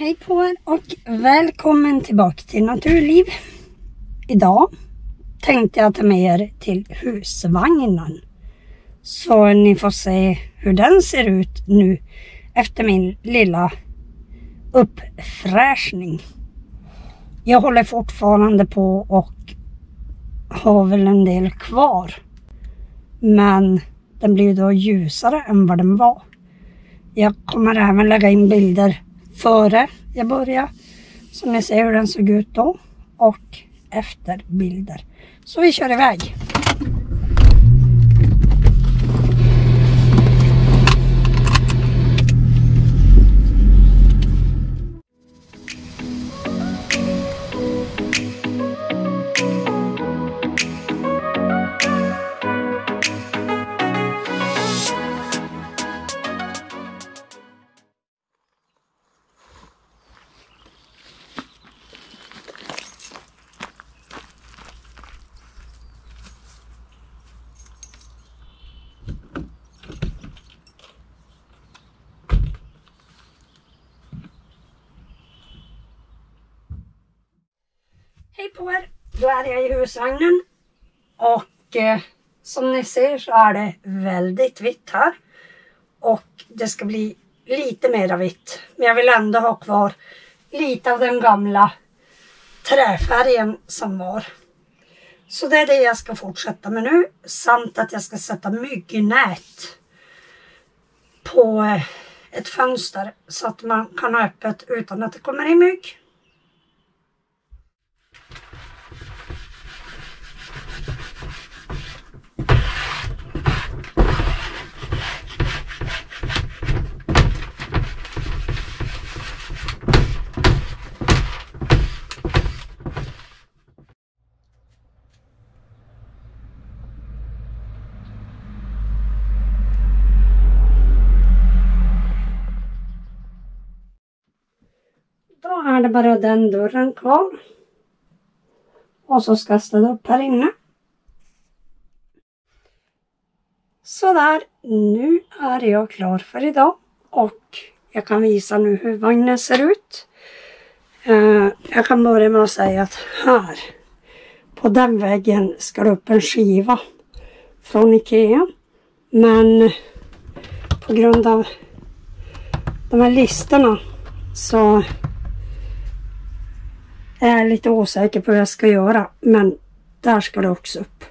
Hej på er och välkommen tillbaka till Naturliv. Idag tänkte jag ta med er till husvagnen. Så ni får se hur den ser ut nu efter min lilla uppfräschning. Jag håller fortfarande på och har väl en del kvar. Men den blir då ljusare än vad den var. Jag kommer även lägga in bilder före jag började. Så ni ser hur den såg ut då och efter bilder. Så vi kör iväg. På er! Då är jag i husvagnen och eh, som ni ser så är det väldigt vitt här. Och det ska bli lite mera vitt. Men jag vill ändå ha kvar lite av den gamla träfärgen som var. Så det är det jag ska fortsätta med nu. Samt att jag ska sätta myggnät på eh, ett fönster så att man kan ha öppet utan att det kommer in mygg. Då är det bara den dörren kvar. Och så ska jag ställa upp här inne. Sådär, nu är jag klar för idag och jag kan visa nu hur vagnen ser ut. Eh, jag kan börja med att säga att här på den väggen ska det upp en skiva från Ikea. Men på grund av de här listorna så jag är lite osäker på vad jag ska göra. Men där ska det också upp.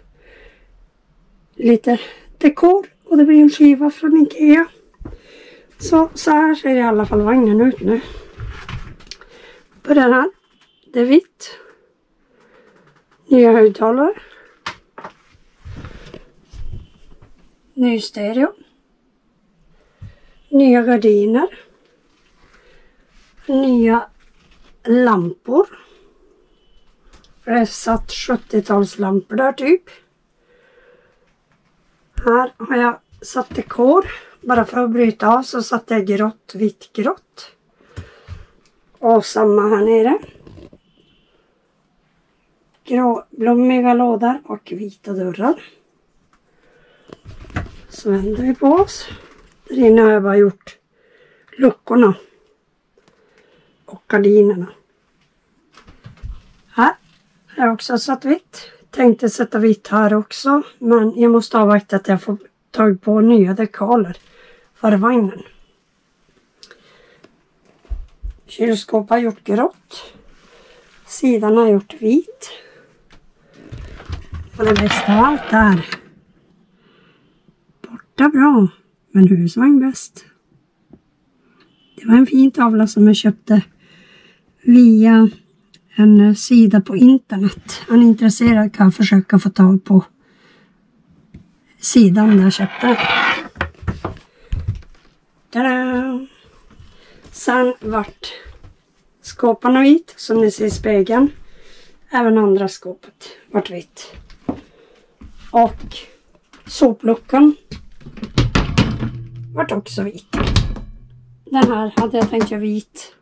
Lite dekor och det blir en skiva från Ikea. Så, så här ser i alla fall vagnen ut nu. På den här. Det är vitt. Nya högtalare. Ny stereo. Nya gardiner. Nya lampor. Det satt 70-talslampor där typ. Här har jag satt dekor. Bara för att bryta av så satte jag grått, vitt, grått. Och samma här nere. Gråblommiga lådor och vita dörrar. Så vänder vi på oss. Där inne har jag bara gjort luckorna. Och gardinerna. Här har jag också satt vitt. Tänkte sätta vitt här också. Men jag måste avvakta att jag får tag på nya dekaler för vagnen. Kylskåp har gjort grått. Sidan har gjort vit. Och det bästa av allt är borta bra, men husvagn bäst. Det var en fin tavla som jag köpte via en eh, sida på internet. Är ni intresserad kan jag försöka få tag på sidan där jag köpte den. Tada! Sen vart skåparna vit som ni ser i spegeln. Även andra skåpet vart vitt. Och sopluckan vart också vit. Den här hade jag tänkt göra vit.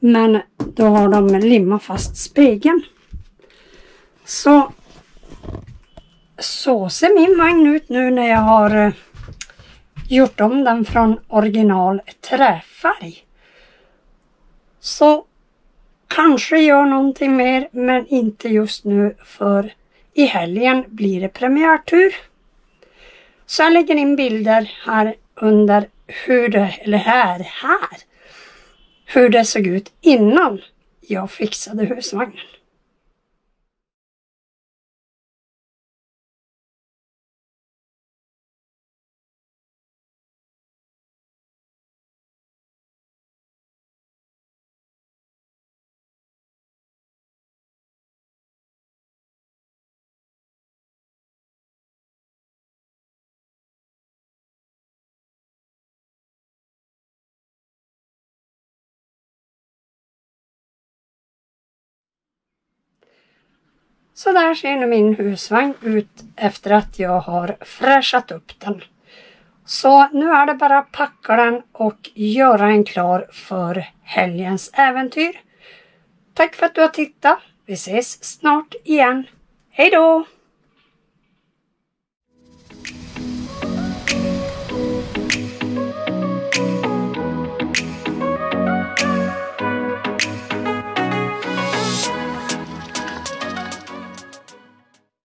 Men då har de limmat fast spegeln. Så, så ser min vagn ut nu när jag har eh, gjort om den från original träfärg. Så kanske gör någonting mer men inte just nu för i helgen blir det premiärtur. Så jag lägger in bilder här under hur det, eller här, här, hur det såg ut innan jag fixade husvagnen. Så där ser nu min husvagn ut efter att jag har fräschat upp den. Så nu är det bara att packa den och göra den klar för helgens äventyr. Tack för att du har tittat. Vi ses snart igen. Hej då!